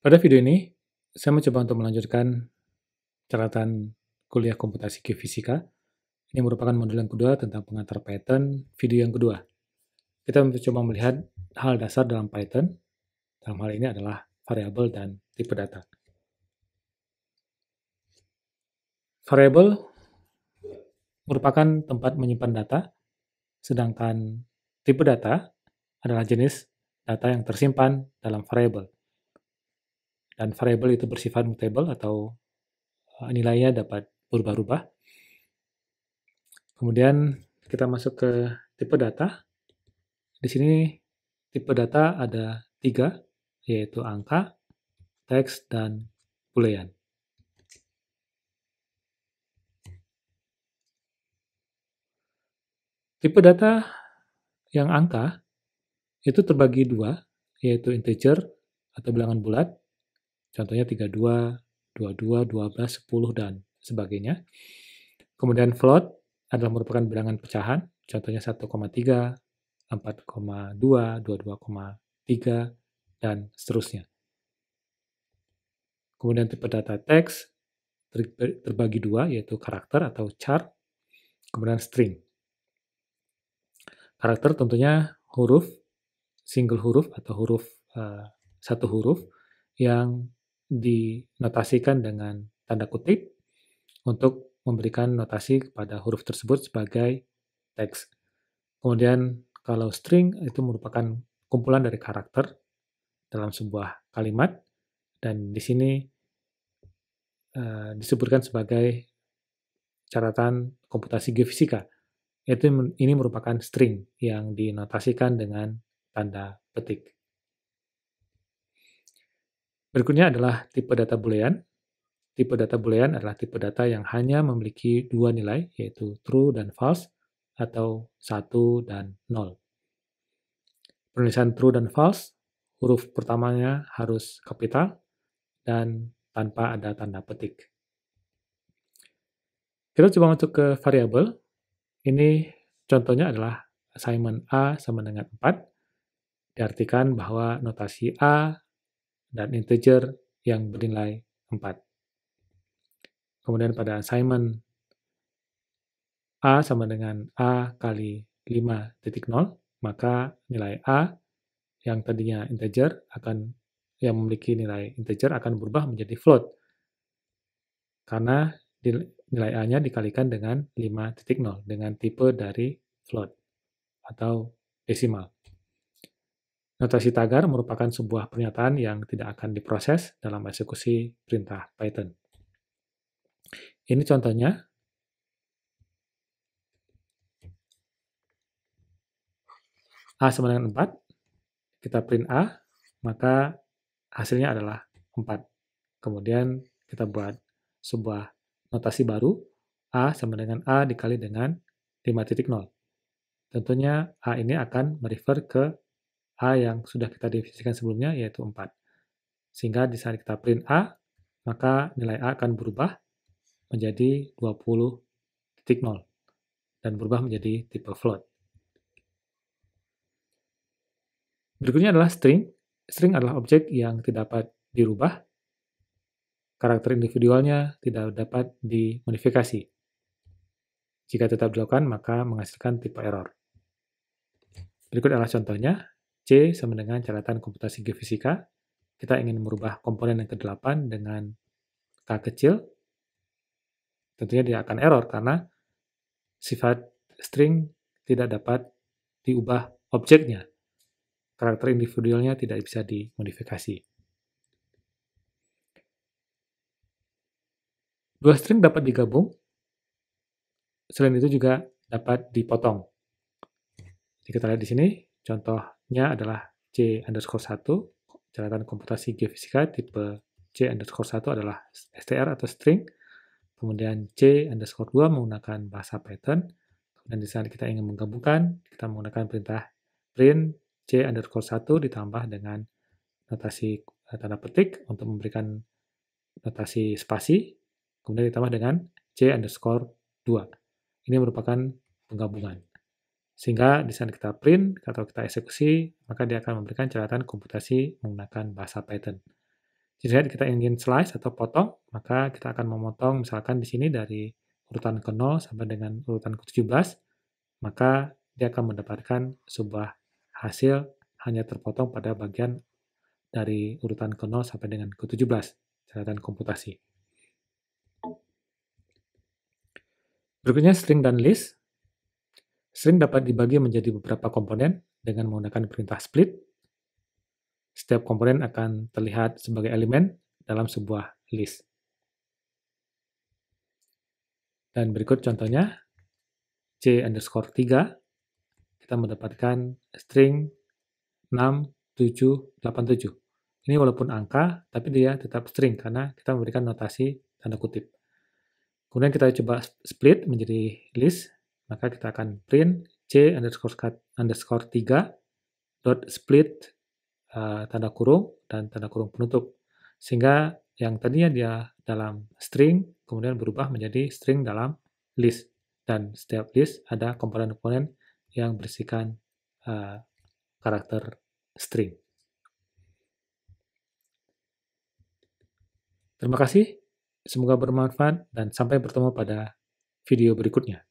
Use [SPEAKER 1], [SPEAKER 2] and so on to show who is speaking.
[SPEAKER 1] Pada video ini, saya mencoba untuk melanjutkan catatan kuliah komputasi geofisika. Ini merupakan modul yang kedua tentang pengantar Python, video yang kedua. Kita mencoba melihat hal dasar dalam Python. Dalam hal ini adalah variabel dan tipe data. Variabel merupakan tempat menyimpan data, sedangkan tipe data adalah jenis data yang tersimpan dalam variabel dan variabel itu bersifat mutable atau uh, nilainya dapat berubah-ubah. Kemudian kita masuk ke tipe data. Di sini tipe data ada tiga, yaitu angka, teks, dan boolean. Tipe data yang angka itu terbagi dua, yaitu integer atau bilangan bulat Contohnya 32, 22, 12, 10, dan sebagainya. Kemudian float adalah merupakan bilangan pecahan, contohnya 1,3, 4,2, 22,3, dan seterusnya. Kemudian tipe data teks terbagi dua, yaitu karakter atau char, kemudian string. Karakter tentunya huruf, single huruf atau huruf uh, satu huruf yang dinotasikan dengan tanda kutip untuk memberikan notasi kepada huruf tersebut sebagai teks. Kemudian kalau string itu merupakan kumpulan dari karakter dalam sebuah kalimat dan di sini uh, disebutkan sebagai catatan komputasi geofisika. Yaitu ini merupakan string yang dinotasikan dengan tanda petik. Berikutnya adalah tipe data boolean. Tipe data boolean adalah tipe data yang hanya memiliki dua nilai, yaitu true dan false, atau satu dan nol. Penulisan true dan false, huruf pertamanya harus kapital dan tanpa ada tanda petik. Kita coba masuk ke variabel. Ini contohnya adalah assignment A sama dengan 4. Diartikan bahwa notasi A dan integer yang bernilai 4. Kemudian pada assignment A sama dengan A kali 5.0, maka nilai A yang tadinya integer akan yang memiliki nilai integer akan berubah menjadi float. Karena nilai A-nya dikalikan dengan 5.0 dengan tipe dari float atau desimal. Notasi tagar merupakan sebuah pernyataan yang tidak akan diproses dalam eksekusi perintah Python. Ini contohnya. A sama dengan 4. Kita print A, maka hasilnya adalah 4. Kemudian kita buat sebuah notasi baru, A sama dengan A dikali dengan 5.0. Tentunya A ini akan merefer ke A yang sudah kita definisikan sebelumnya, yaitu 4. Sehingga di saat kita print A, maka nilai A akan berubah menjadi 20.0 dan berubah menjadi tipe float. Berikutnya adalah string. String adalah objek yang tidak dapat dirubah. Karakter individualnya tidak dapat dimodifikasi. Jika tetap dilakukan, maka menghasilkan tipe error. Berikut adalah contohnya. Sama dengan catatan komputasi geofisika. Kita ingin merubah komponen yang ke-8 dengan K kecil. Tentunya dia akan error karena sifat string tidak dapat diubah objeknya. Karakter individualnya tidak bisa dimodifikasi. Dua string dapat digabung. Selain itu juga dapat dipotong. Jadi kita lihat di sini, contohnya adalah C underscore 1, catatan komputasi geofisika tipe C underscore 1 adalah str atau string, kemudian C underscore 2 menggunakan bahasa Python, dan di saat kita ingin menggabungkan, kita menggunakan perintah print C underscore 1 ditambah dengan notasi eh, tanda petik untuk memberikan notasi spasi, kemudian ditambah dengan C underscore 2. Ini merupakan penggabungan. Sehingga di saat kita print atau kita eksekusi, maka dia akan memberikan catatan komputasi menggunakan bahasa Python. Jika kita ingin slice atau potong, maka kita akan memotong misalkan di sini dari urutan ke-0 sampai dengan urutan ke-17, maka dia akan mendapatkan sebuah hasil hanya terpotong pada bagian dari urutan ke-0 sampai dengan ke-17, catatan komputasi. Berikutnya string dan list. String dapat dibagi menjadi beberapa komponen dengan menggunakan perintah split. Setiap komponen akan terlihat sebagai elemen dalam sebuah list. Dan berikut contohnya, C underscore 3, kita mendapatkan string 6787. Ini walaupun angka, tapi dia tetap string karena kita memberikan notasi tanda kutip. Kemudian kita coba split menjadi list, maka kita akan print c underscore, underscore 3 dot split uh, tanda kurung dan tanda kurung penutup. Sehingga yang tadinya dia dalam string, kemudian berubah menjadi string dalam list. Dan setiap list ada komponen-komponen yang berisikan uh, karakter string. Terima kasih. Semoga bermanfaat dan sampai bertemu pada video berikutnya.